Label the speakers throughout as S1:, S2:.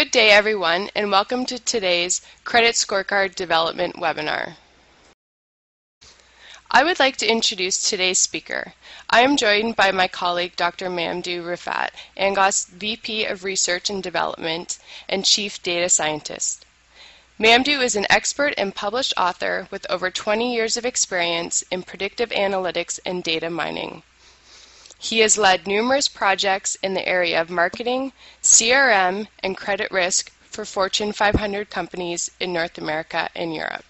S1: Good day everyone and welcome to today's Credit Scorecard Development webinar. I would like to introduce today's speaker. I am joined by my colleague Dr. Mamdouh Refaat, Angoss VP of Research and Development and Chief Data Scientist. Mamdouh is an expert and published author with over 20 years of experience in predictive analytics and data mining. He has led numerous projects in the area of marketing, CRM, and credit risk for Fortune 500 companies in North America and Europe.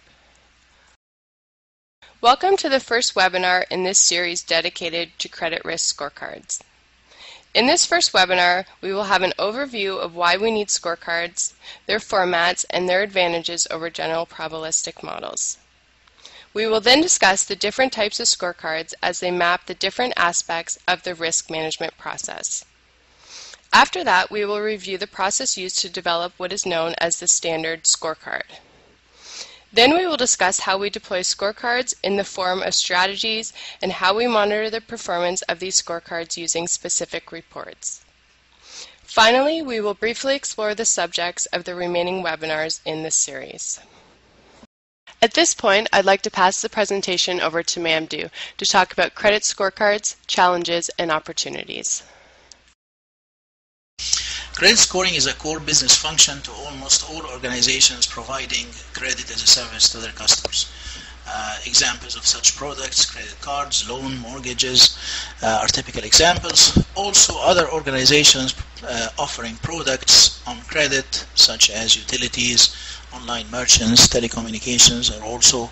S1: Welcome to the first webinar in this series dedicated to credit risk scorecards. In this first webinar, we will have an overview of why we need scorecards, their formats, and their advantages over general probabilistic models. We will then discuss the different types of scorecards as they map the different aspects of the risk management process. After that, we will review the process used to develop what is known as the standard scorecard. Then we will discuss how we deploy scorecards in the form of strategies and how we monitor the performance of these scorecards using specific reports. Finally, we will briefly explore the subjects of the remaining webinars in this series. At this point, I'd like to pass the presentation over to Mamdouh to talk about credit scorecards, challenges, and opportunities.
S2: Credit scoring is a core business function to almost all organizations providing credit as a service to their customers. Uh, examples of such products, credit cards, loan, mortgages uh, are typical examples. Also other organizations uh, offering products on credit such as utilities, online merchants, telecommunications are also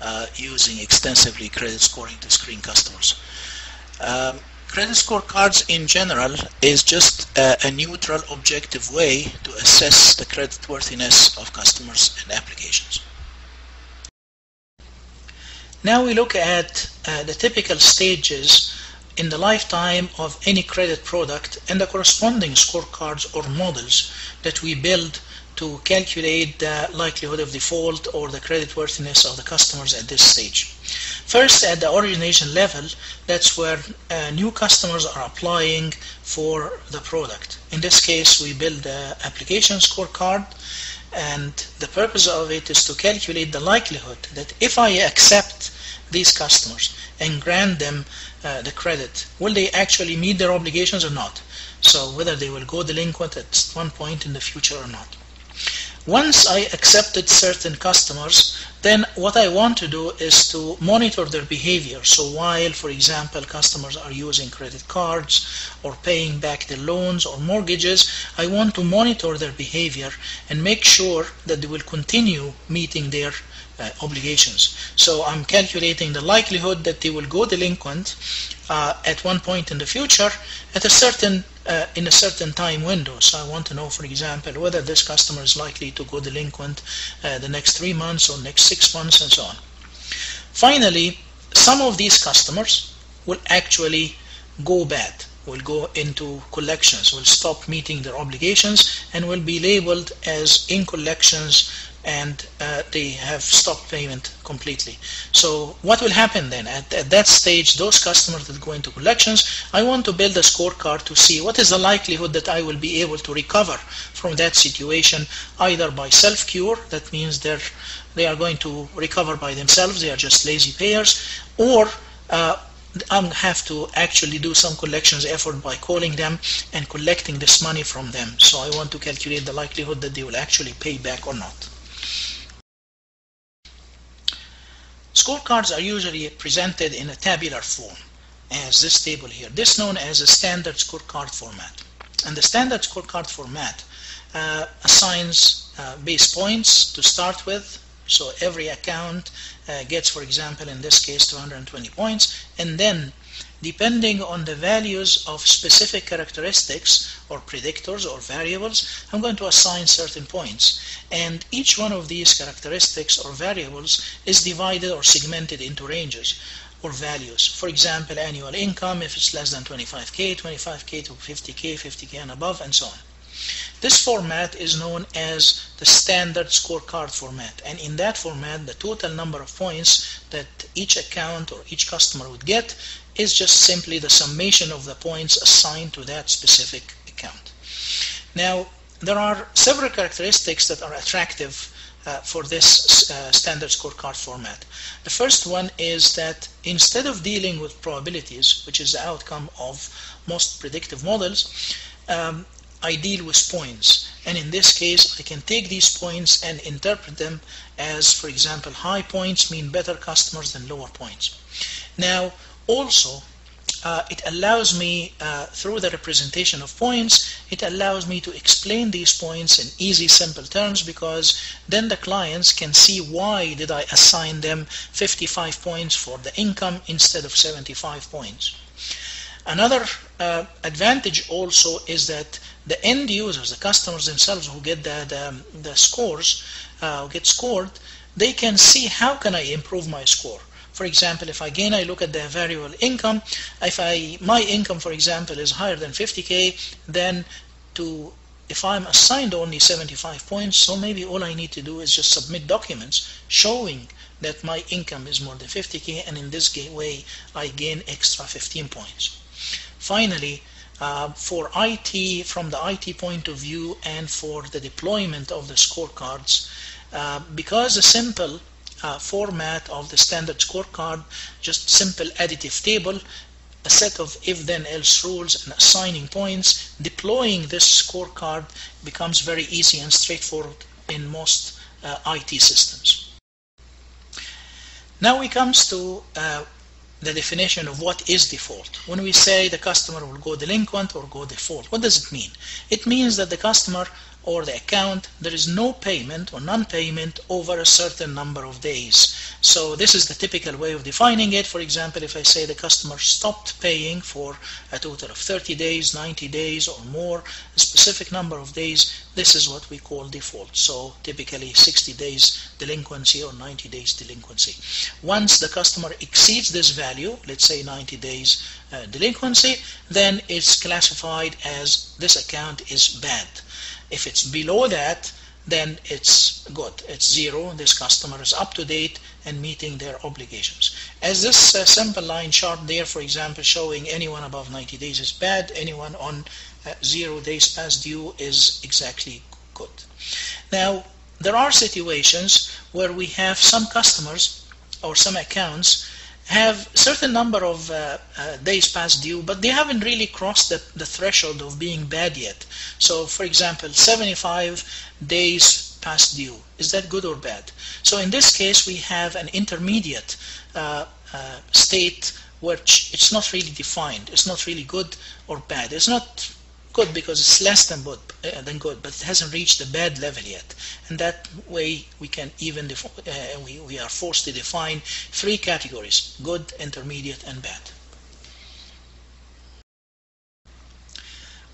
S2: uh, using extensively credit scoring to screen customers. Um, Credit scorecards in general is just a, a, neutral objective way to assess the creditworthiness of customers and applications. Now we look at uh, the typical stages in the lifetime of any credit product and the corresponding scorecards or models that we build to calculate the likelihood of default or the creditworthiness of the customers at this stage. First, at the origination level, that's where uh, new customers are applying for the product. In this case, we build the application scorecard, and the purpose of it is to calculate the likelihood that if I accept these customers and grant them uh, the credit, will they actually meet their obligations or not? So whether they will go delinquent at one point in the future or not. Once I accepted certain customers, then what I want to do is to monitor their behavior. So while, for example, customers are using credit cards or paying back their loans or mortgages, I want to monitor their behavior and make sure that they will continue meeting their uh, obligations. So I'm calculating the likelihood that they will go delinquent uh, at one point in the future at a certain uh, in a certain time window. So I want to know, for example, whether this customer is likely to go delinquent uh, the next three months or next six months and so on. Finally, some of these customers will actually go bad will go into collections, will stop meeting their obligations, and will be labeled as in collections and uh, they have stopped payment completely. So what will happen then? At, at, that stage, those customers that go into collections, I want to build a scorecard to see what is the likelihood that I will be able to recover from that situation, either by self-cure, that means they're, they are going to recover by themselves, they are just lazy payers, or uh, I have to actually do some collections effort by calling them and collecting this money from them. So I want to calculate the likelihood that they will actually pay back or not. Scorecards are usually presented in a tabular form, as this table here. This is known as a standard scorecard format. And the standard scorecard format uh, assigns uh, base points to start with. So every account uh, gets, for example, in this case, 220 points. And then depending on the values of specific characteristics or predictors or variables, I'm going to assign certain points. And each one of these characteristics or variables is divided or segmented into ranges or values. For example, annual income, if it's less than 25K, 25K to 50K, 50K and above, and so on. This format is known as the standard scorecard format. And in that format, the total number of points that each account or each customer would get is just simply the summation of the points assigned to that specific account. Now, there are several characteristics that are attractive uh, for this uh, standard scorecard format. The first one is that instead of dealing with probabilities, which is the outcome of most predictive models, um, I deal with points. And in this case, I can take these points and interpret them as, for example, high points mean better customers than lower points. Now, also, uh, it allows me, uh, through the representation of points, it allows me to explain these points in easy, simple terms because then the clients can see why did I assign them 55 points for the income instead of 75 points. Another uh, advantage also is that the end users, the customers themselves who get the, the, the scores, uh, get scored, they can see how can I improve my score. For example, if again I look at the variable income, if I my income, for example, is higher than 50k, then to if I'm assigned only 75 points, so maybe all I need to do is just submit documents showing that my income is more than 50k, and in this way I gain extra 15 points. Finally, uh, for IT, from the IT point of view, and for the deployment of the scorecards, uh, because a simple uh, format of the standard scorecard, just simple additive table, a set of if-then-else rules and assigning points. Deploying this scorecard becomes very easy and straightforward in most uh, IT systems. Now we comes to uh, the definition of what is default. When we say the customer will go delinquent or go default, what does it mean? It means that the customer or the account, there is no payment or non-payment over a certain number of days. So this is the typical way of defining it. For example, if I say the customer stopped paying for a total of 30 days, 90 days or more, a specific number of days, this is what we call default. So typically 60 days delinquency or 90 days delinquency. Once the customer exceeds this value, let's say 90 days uh, delinquency, then it's classified as this account is bad. If it's below that, then it's good. It's zero. This customer is up to date and meeting their obligations. As this uh, simple line chart there, for example, showing anyone above 90 days is bad, anyone on uh, zero days past due is exactly good. Now, there are situations where we have some customers or some accounts have certain number of uh, uh, days past due, but they haven't really crossed the, the threshold of being bad yet. So, for example, 75 days past due. Is that good or bad? So in this case, we have an intermediate uh, uh state which it's not really defined. It's not really good or bad. It's not good because it's less than good, uh, than good, but it hasn't reached the bad level yet. And that way we can even uh, we, we are forced to define three categories: good, intermediate, and bad.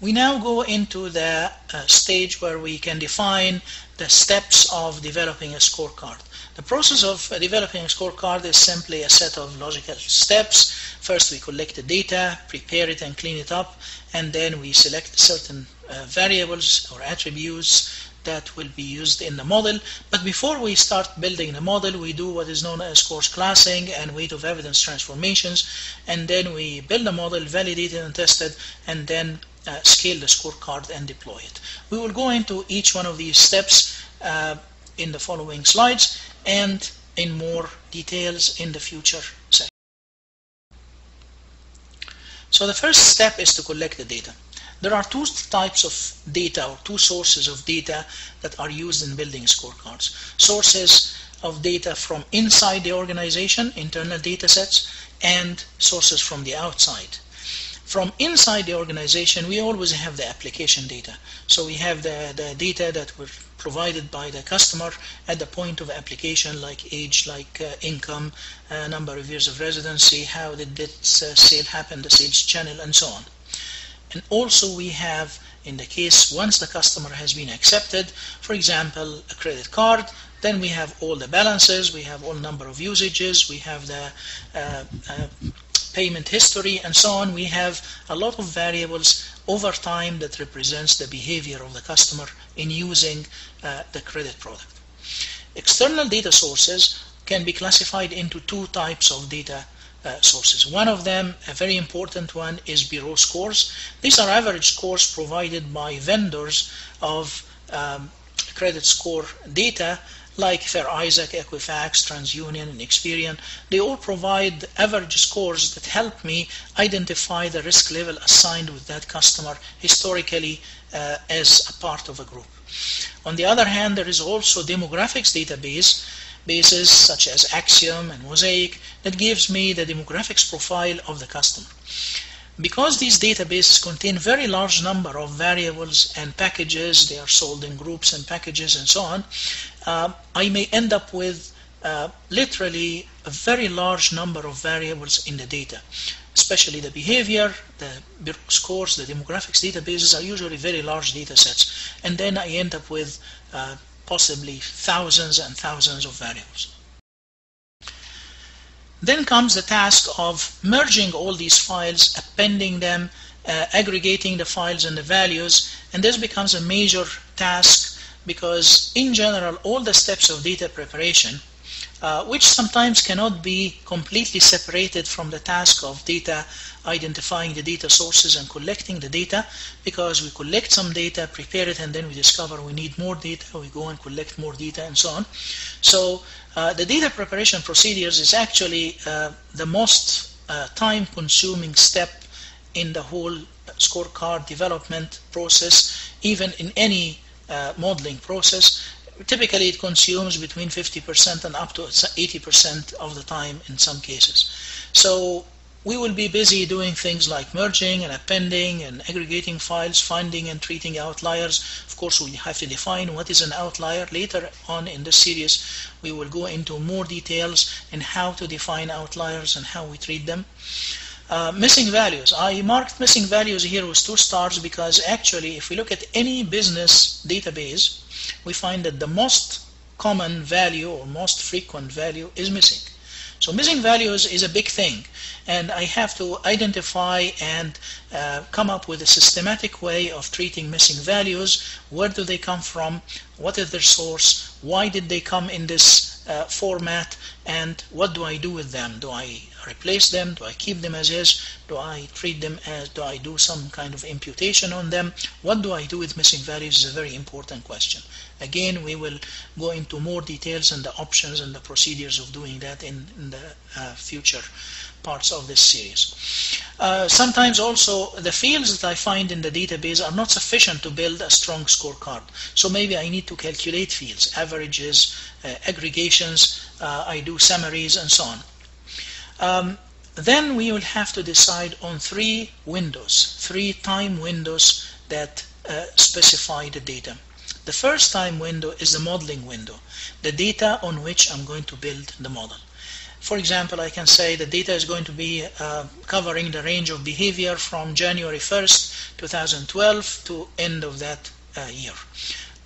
S2: We now go into the uh, stage where we can define the steps of developing a scorecard. The process of developing a scorecard is simply a set of logical steps. First, we collect the data, prepare it and clean it up, and then we select certain uh, variables or attributes that will be used in the model. But before we start building the model, we do what is known as coarse classing and weight of evidence transformations, and then we build the model, validate it and test it, and then uh, scale the scorecard and deploy it. We will go into each one of these steps uh, in the following slides and in more details in the future session. So the first step is to collect the data. There are two types of data or two sources of data that are used in building scorecards. Sources of data from inside the organization, internal data sets, and sources from the outside. From inside the organization, we always have the application data. So we have the, the data that were provided by the customer at the point of application, like age, like uh, income, uh, number of years of residency, how did this uh, sale happen, the sales channel, and so on. And also we have, in the case once the customer has been accepted, for example, a credit card, then we have all the balances, we have all number of usages, we have the uh, uh, payment history, and so on, we have a lot of variables over time that represents the behavior of the customer in using uh, the credit product. External data sources can be classified into two types of data uh, sources. One of them, a very important one, is bureau scores. These are average scores provided by vendors of um, credit score data like Fair Isaac, Equifax, TransUnion, and Experian. They all provide average scores that help me identify the risk level assigned with that customer historically uh, as a part of a group. On the other hand, there is also demographics database bases such as Acxiom and Mosaic that gives me the demographics profile of the customer. Because these databases contain very large number of variables and packages, they are sold in groups and packages and so on, uh, I may end up with uh, literally a very large number of variables in the data. Especially the behavior, the scores, the demographics databases are usually very large data sets. And then I end up with uh, possibly thousands and thousands of variables. Then comes the task of merging all these files, appending them, uh, aggregating the files and the values, and this becomes a major task because in general all the steps of data preparation uh, which sometimes cannot be completely separated from the task of data identifying the data sources and collecting the data because we collect some data, prepare it, and then we discover we need more data, we go and collect more data and so on. So uh, the data preparation procedures is actually uh, the most uh, time consuming step in the whole scorecard development process, even in any uh, modeling process typically it consumes between 50% and up to 80% of the time in some cases. So we will be busy doing things like merging and appending and aggregating files, finding and treating outliers. Of course, we have to define what is an outlier. Later on in the series, we will go into more details in how to define outliers and how we treat them. Uh, missing values. I marked missing values here with two stars because actually if we look at any business database, we find that the most common value or most frequent value is missing. So missing values is a big thing and I have to identify and uh, come up with a systematic way of treating missing values. Where do they come from? What is their source? Why did they come in this uh, format? And what do I do with them? Do I replace them? Do I keep them as is? Do I treat them as, do I do some kind of imputation on them? What do I do with missing values is a very important question. Again, we will go into more details and the options and the procedures of doing that in, in the uh, future parts of this series. Uh, sometimes also the fields that I find in the database are not sufficient to build a strong scorecard. So maybe I need to calculate fields, averages, uh, aggregations, uh, I do summaries and so on. Um, then we will have to decide on three windows, three time windows that uh, specify the data. The first time window is the modeling window, the data on which I'm going to build the model. For example, I can say the data is going to be uh, covering the range of behavior from January 1st, 2012 to end of that uh, year.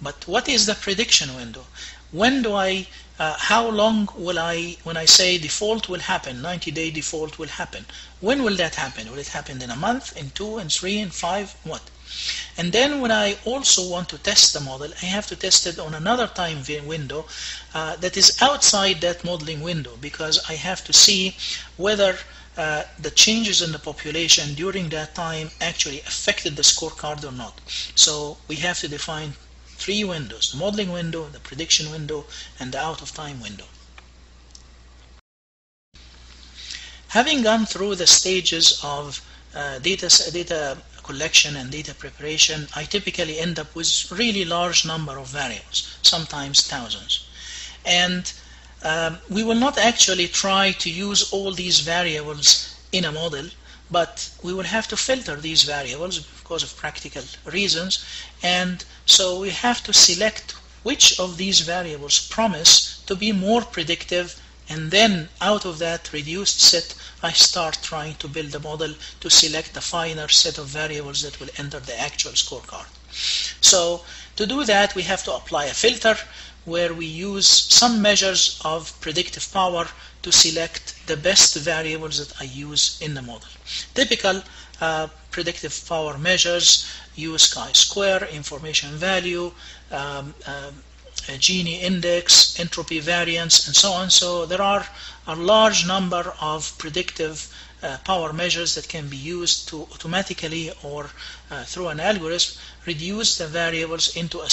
S2: But what is the prediction window? When do I uh, how long will I, when I say default will happen, 90 day default will happen, when will that happen? Will it happen in a month, in two, in three, in five, what? And then when I also want to test the model, I have to test it on another time window uh, that is outside that modeling window because I have to see whether uh, the changes in the population during that time actually affected the scorecard or not. So we have to define three windows, the modeling window, the prediction window, and the out of time window. Having gone through the stages of uh, data, data collection and data preparation, I typically end up with really large number of variables, sometimes thousands. And um, we will not actually try to use all these variables in a model, but we will have to filter these variables because of practical reasons and so we have to select which of these variables promise to be more predictive and then out of that reduced set I start trying to build a model to select a finer set of variables that will enter the actual scorecard. So to do that we have to apply a filter where we use some measures of predictive power to select the best variables that I use in the model. Typical uh, predictive power measures use chi-square, information value, um, uh, Gini index, entropy variance, and so on. So there are a large number of predictive uh, power measures that can be used to automatically or uh, through an algorithm reduce the variables into a